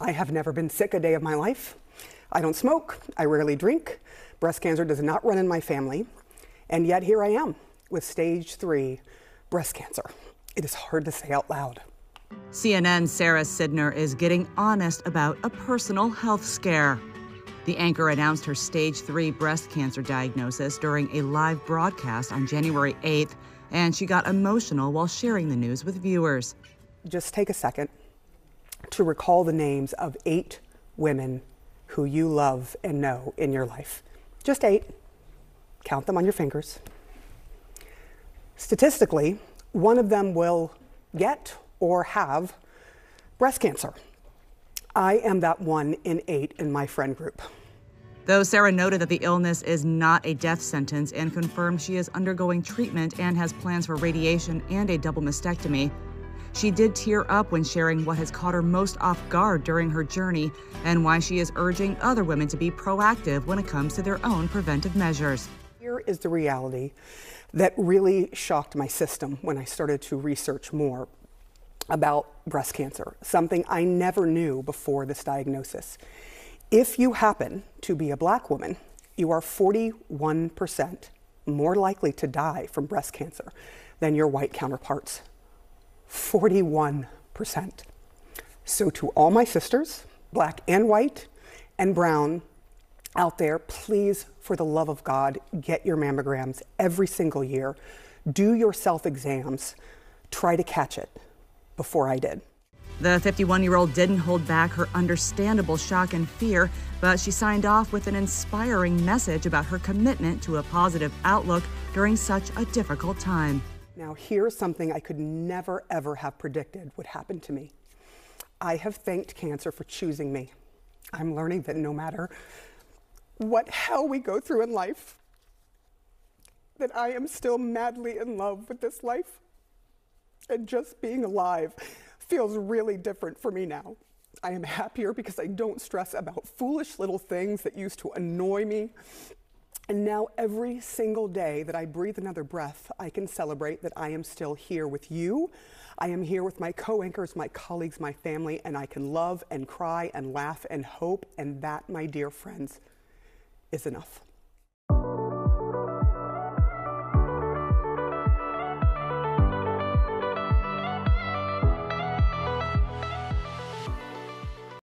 I have never been sick a day of my life. I don't smoke. I rarely drink. Breast cancer does not run in my family. And yet here I am with stage three breast cancer. It is hard to say out loud. CNN's Sara Sidner is getting honest about a personal health scare. The anchor announced her stage three breast cancer diagnosis during a live broadcast on January 8th, and she got emotional while sharing the news with viewers. Just take a second to recall the names of eight women who you love and know in your life. Just eight. Count them on your fingers. Statistically, one of them will get or have breast cancer. I am that one in eight in my friend group. Though Sara noted that the illness is not a death sentence and confirmed she is undergoing treatment and has plans for radiation and a double mastectomy, she did tear up when sharing what has caught her most off guard during her journey and why she is urging other women to be proactive when it comes to their own preventive measures. Here is the reality that really shocked my system when I started to research more about breast cancer, something I never knew before this diagnosis. If you happen to be a black woman, you are 41% more likely to die from breast cancer than your white counterparts. 41%. So, to all my sisters, black and white and brown out there, please, for the love of God, get your mammograms every single year. Do your self exams. Try to catch it before I did. The 51 year old didn't hold back her understandable shock and fear, but she signed off with an inspiring message about her commitment to a positive outlook during such a difficult time. Now, here's something I could never, ever have predicted would happen to me. I have thanked cancer for choosing me. I'm learning that no matter what hell we go through in life, that I am still madly in love with this life. And just being alive feels really different for me now. I am happier because I don't stress about foolish little things that used to annoy me. And now, every single day that I breathe another breath, I can celebrate that I am still here with you. I am here with my co anchors, my colleagues, my family, and I can love and cry and laugh and hope. And that, my dear friends, is enough.